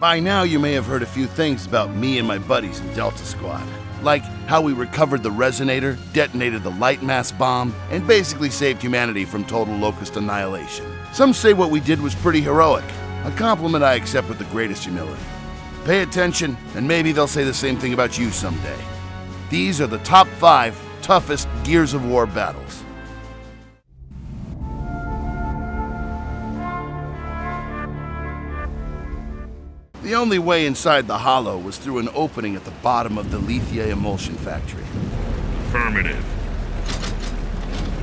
By now, you may have heard a few things about me and my buddies in Delta Squad. Like how we recovered the resonator, detonated the light mass bomb, and basically saved humanity from total locust annihilation. Some say what we did was pretty heroic, a compliment I accept with the greatest humility. Pay attention, and maybe they'll say the same thing about you someday. These are the top five toughest Gears of War battles. The only way inside the hollow was through an opening at the bottom of the Lethia Imulsion factory. Affirmative.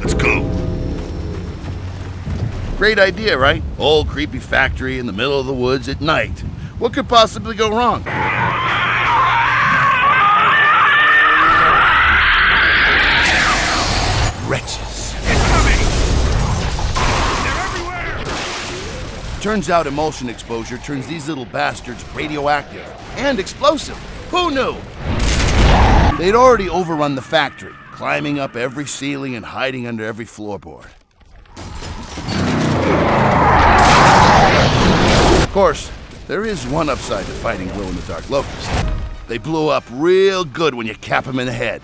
Let's go. Great idea, right? Old creepy factory in the middle of the woods at night. What could possibly go wrong? Wretches. Turns out Imulsion exposure turns these little bastards radioactive and explosive. Who knew? They'd already overrun the factory, climbing up every ceiling and hiding under every floorboard. Of course, there is one upside to fighting glow-in-the-dark locusts. They blow up real good when you cap them in the head.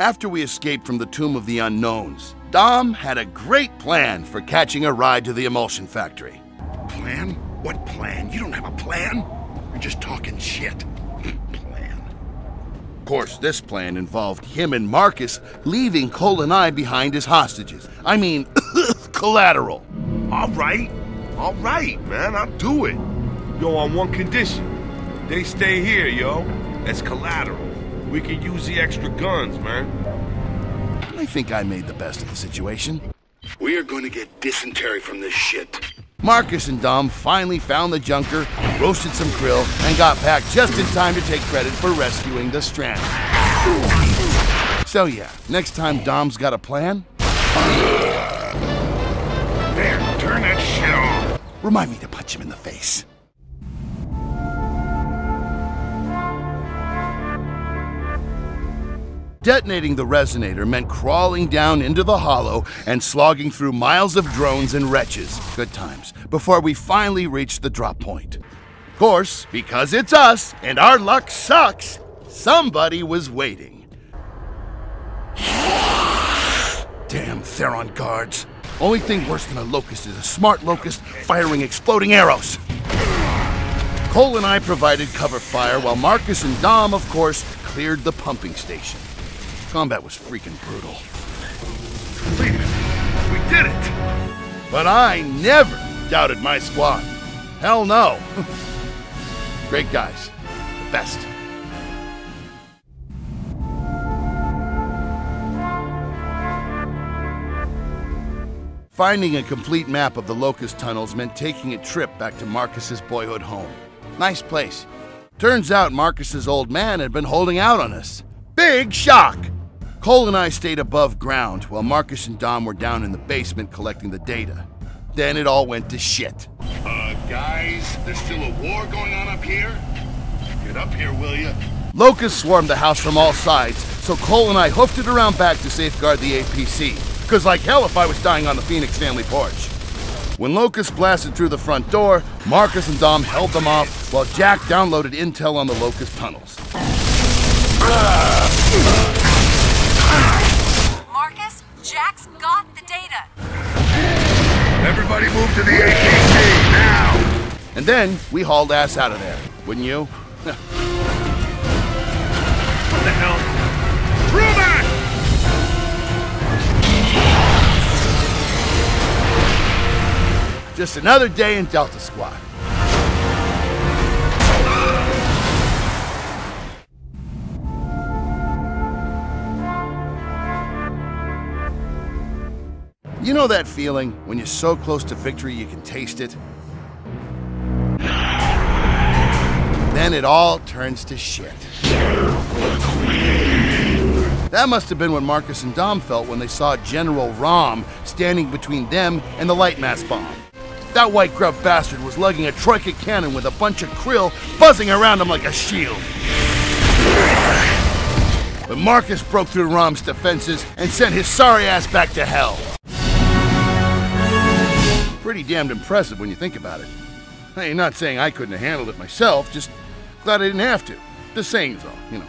After we escaped from the Tomb of the Unknowns, Dom had a great plan for catching a ride to the Imulsion factory. Plan? What plan? You don't have a plan? You're just talking shit. plan. Of course, this plan involved him and Marcus leaving Cole and I behind as hostages. I mean, collateral. All right. All right, man. I'll do it. Yo, on one condition. They stay here, yo. As collateral. We can use the extra guns, man. I think I made the best of the situation. We are going to get dysentery from this shit. Marcus and Dom finally found the junker, roasted some Kryll, and got back just in time to take credit for rescuing the strand. So yeah, next time Dom's got a plan, There, turn that shit off. remind me to punch him in the face. Detonating the resonator meant crawling down into the hollow and slogging through miles of drones and wretches. Good times. Before we finally reached the drop point. Of course, because it's us and our luck sucks, somebody was waiting. Damn Theron guards. Only thing worse than a locust is a smart locust firing exploding arrows. Cole and I provided cover fire while Marcus and Dom, of course, cleared the pumping station. Combat was freaking brutal. We did it. We did it. But I never doubted my squad. Hell no. Great guys. The best. Finding a complete map of the Locust tunnels meant taking a trip back to Marcus's boyhood home. Nice place. Turns out Marcus's old man had been holding out on us. Big shock! Cole and I stayed above ground while Marcus and Dom were down in the basement collecting the data. Then it all went to shit. Uh, guys, there's still a war going on up here? Get up here, will ya? Locusts swarmed the house from all sides, so Cole and I hoofed it around back to safeguard the APC. Cause like hell if I was dying on the Phoenix family porch. When Locust blasted through the front door, Marcus and Dom held them off while Jack downloaded intel on the Locust tunnels. Everybody move to the APC, now! And then we hauled ass out of there, wouldn't you? What the hell? Ruben! Just another day in Delta Squad. You know that feeling when you're so close to victory you can taste it? Then it all turns to shit. That must have been what Marcus and Dom felt when they saw General RAAM standing between them and the light mass bomb. That white grub bastard was lugging a troika cannon with a bunch of Kryll buzzing around him like a shield. But Marcus broke through RAAM's defenses and sent his sorry ass back to hell. Pretty damned impressive when you think about it. I ain't not saying I couldn't have handled it myself, just glad I didn't have to. The saying's all, you know.